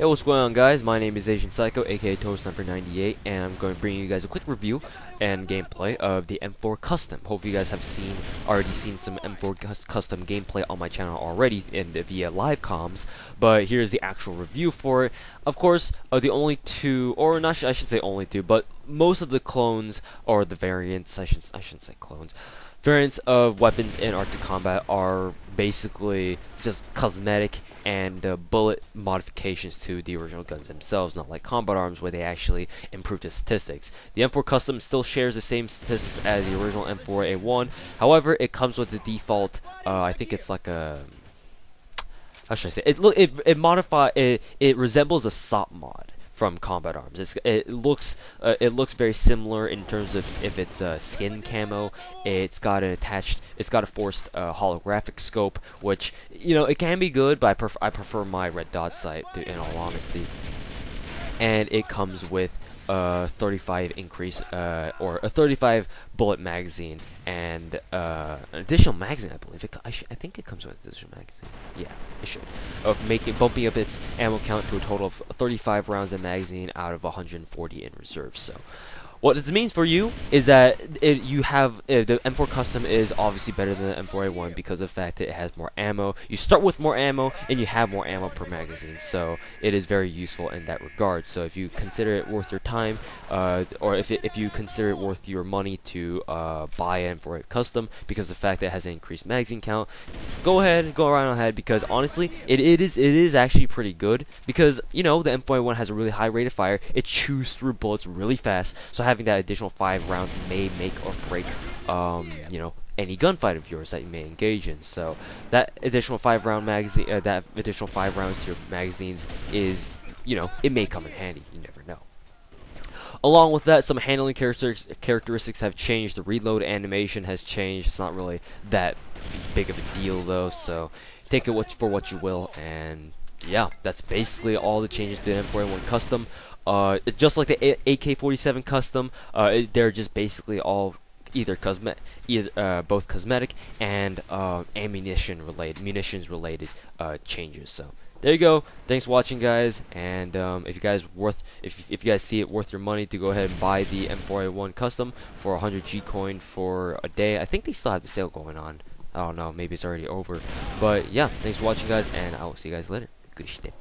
Hey, what's going on guys? My name is Asian Psycho, aka Toast Number 98, and I'm going to bring you guys a quick review and gameplay of the M4 Custom. Hope you guys have seen, already seen some M4 Custom gameplay on my channel already the, via live comms, but here's the actual review for it. Of course, uh, the only two, or not, I should say only two, but most of the clones, or the variants, I, should, I shouldn't say clones, variants of weapons in Arctic Combat are basically just cosmetic and uh, bullet modifications to the original guns themselves, not like combat arms where they actually improve the statistics. The M4 Custom still shares the same statistics as the original M4A1, however, it comes with the default, uh, I think it's like a how should I say? It look it it modify it it resembles a SOPMOD from Combat Arms. It's, it looks uh, it looks very similar in terms of if it's a skin camo. It's got an attached. It's got a forced uh, holographic scope, which you know it can be good, but I, pref I prefer my red dot sight. In all honesty, and it comes with a 35 increase uh, or a 35 bullet magazine and uh, an additional magazine. I believe it. I, I, think it comes with additional magazine. Yeah, it. Of making bumping up its ammo count to a total of 35 rounds of magazine out of 140 in reserve. So what this means for you is that it, you have uh, the M4 Custom is obviously better than the M4A1 because of the fact that it has more ammo. You start with more ammo and you have more ammo per magazine, so it is very useful in that regard. So if you consider it worth your time, uh, or if it, if you consider it worth your money to uh, buy an M4A Custom because of the fact that it has an increased magazine count, go ahead, go right ahead because honestly, it, it is it is actually pretty good because you know the M4A1 has a really high rate of fire. It chews through bullets really fast, so having that additional five rounds may make or break, um, you know, any gunfight of yours that you may engage in. So that additional five round magazine, uh, that additional five rounds to your magazines is, you know, it may come in handy. You never know. Along with that, some handling characteristics have changed. The reload animation has changed. It's not really that big of a deal though, so take it for what you will. And yeah, that's basically all the changes to the M4A1 Custom. Uh, just like the AK-47 custom, uh, they're just basically all either cosmetic, either uh, both cosmetic and uh, ammunition related, munitions related uh, changes. So there you go. Thanks for watching, guys. And um, if you guys worth, if if you guys see it worth your money to go ahead and buy the M4A1 custom for 100 G coin for a day. I think they still have the sale going on. I don't know. Maybe it's already over. But yeah, thanks for watching, guys, and I will see you guys later. Good shit.